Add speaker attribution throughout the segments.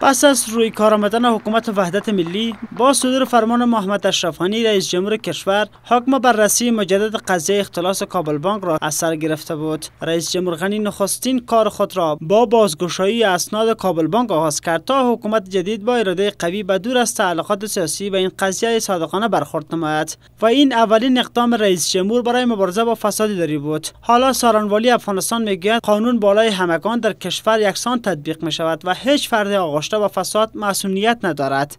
Speaker 1: پس از روی کار آمدن حکومت وحدت ملی با صدور فرمان محمد اشرفانی رئیس جمهور کشور حکم بررسی مجدد قضیه اختلاس کابل بانک را از سر گرفته بود. رئیس جمهور غنی نخستین کار خود را با بازگشایی اسناد کابل بانک آغاز کرد تا حکومت جدید با اراده قوی به دور از تعلقات سیاسی و این قضیه صادقانه برخورد نماید و این اولین اقدام رئیس جمهور برای مبارزه با فساد اداری بود. حالا سارنوالی افغانستان می‌گوید قانون بالای همگان در کشور یکسان تطبیق می شود و هیچ فرد آغشته و فساد مسئولیت ندارد.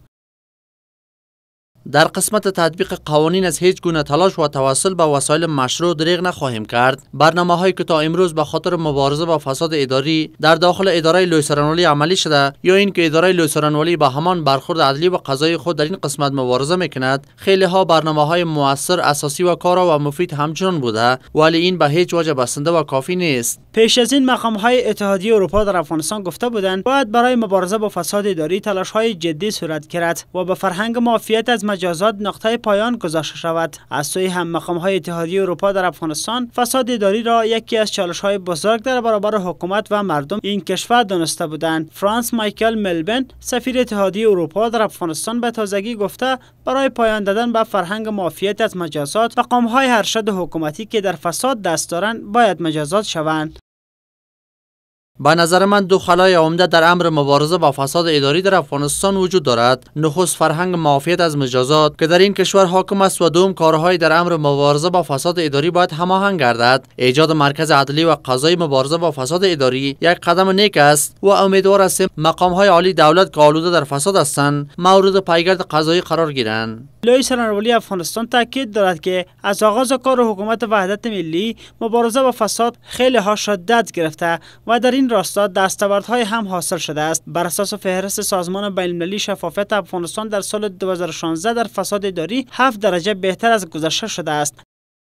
Speaker 2: در قسمت تطبیق قوانین از هیچ گونه تلاش و توسل به وسایل مشروع دریغ نخواهیم کرد. برنامه هایی که تا امروز به خاطر مبارزه با فساد اداری در داخل اداره لویسرانوالی عملی شده یا اینکه اداره لویسرانوالی با همان برخورد عدلی و قضایی خود در این قسمت مبارزه می‌کند خیلی ها برنامه های موثر اساسی و کارا و مفید همچنان بوده ولی این به هیچ وجه بسنده و کافی نیست.
Speaker 1: پیش از این مقام های اتحادیه اروپا در افغانستان گفته بودند باید برای مبارزه با فساد اداری تلاش های جدی صورت گیرد و به فرهنگ مافیت از مجازات نقطه پایان گذاشته شود. از سوی هم مقام های اتحادیه اروپا در افغانستان فساد اداری را یکی از چالش های بزرگ در برابر حکومت و مردم این کشور دانسته بودند. فرانس مایکل ملبن سفیر اتحادیه اروپا در افغانستان به تازگی گفته برای پایان دادن به فرهنگ مافیت از مجازات مقام های ارشد حکومتی که در فساد دست دارند باید مجازات شوند.
Speaker 2: به نظر من دو خلای عمده در امر مبارزه با فساد اداری در افغانستان وجود دارد. نخست فرهنگ معافیت از مجازات که در این کشور حاکم است و دوم کارهای در امر مبارزه با فساد اداری باید هماهنگ گردد. ایجاد مرکز عدلی و قضایی مبارزه با فساد اداری یک قدم نیک است و امیدوار هستیم مقام های عالی دولت که آلوده در فساد هستند. مورد پیگرد قضایی قرار گیرند.
Speaker 1: لوی سرانولی افغانستان تاکید دارد که از آغاز کار حکومت وحدت ملی مبارزه با فساد خیلی ها شدت گرفته و در این راستا دستاوردهای هم حاصل شده است. بر اساس فهرست سازمان بین المللی شفافیت افغانستان در سال 2016 در فساد اداری 7 درجه بهتر از گذشته شده است.